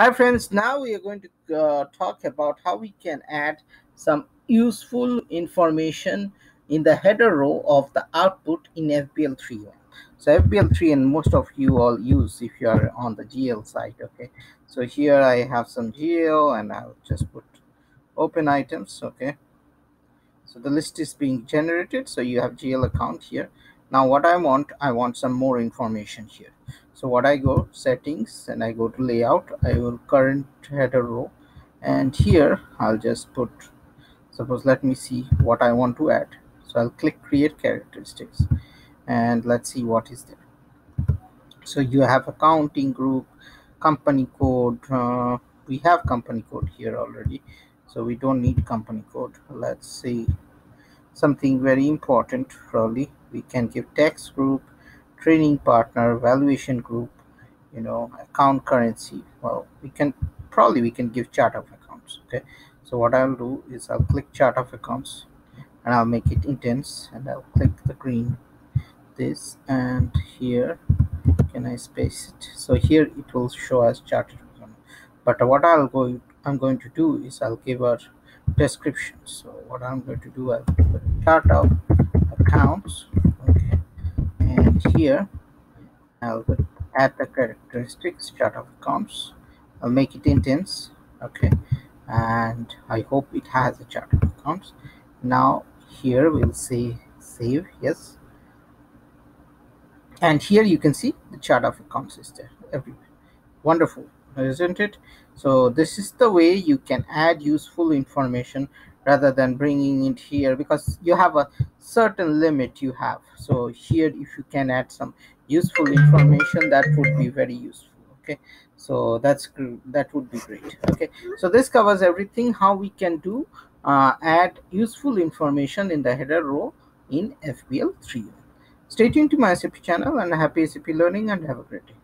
Hi friends, now we are going to uh, talk about how we can add some useful information in the header row of the output in FBL3. So FBL3N most of you all use if you are on the GL side, okay. So here I have some GL and I'll just put open items, okay. So the list is being generated, so you have GL account here. Now what I want, I want some more information here. So what i go settings and i go to layout i will current header row and here i'll just put suppose let me see what i want to add. So i'll click create characteristics and let's see what is there. So you have accounting group company code uh, we have company code here already. So we don't need company code. Let's see. Something very important probably we can give tax group trading partner valuation group you know account currency. Well we can probably we can give chart of accounts okay? So what i'll do is i'll click chart of accounts and i'll make it intense and i'll click the green this and here can i space it? So here it will show as chart but what i'll go i'm going to do is i'll give a description. So what i'm going to do i'll chart of accounts here I'll add the characteristics chart of accounts I'll make it intense okay? And I hope it has a chart of accounts now here we'll say save yes? And here you can see the chart of accounts is there everywhere. Wonderful isn't it? So this is the way you can add useful information rather than bringing it here because you have a certain limit you have. So here if you can add some useful information that would be very useful okay? So that's that would be great okay? So this covers everything how we can do uh, add useful information in the header row in FBL 3 stay tuned to my SAP channel and happy SAP learning and have a great day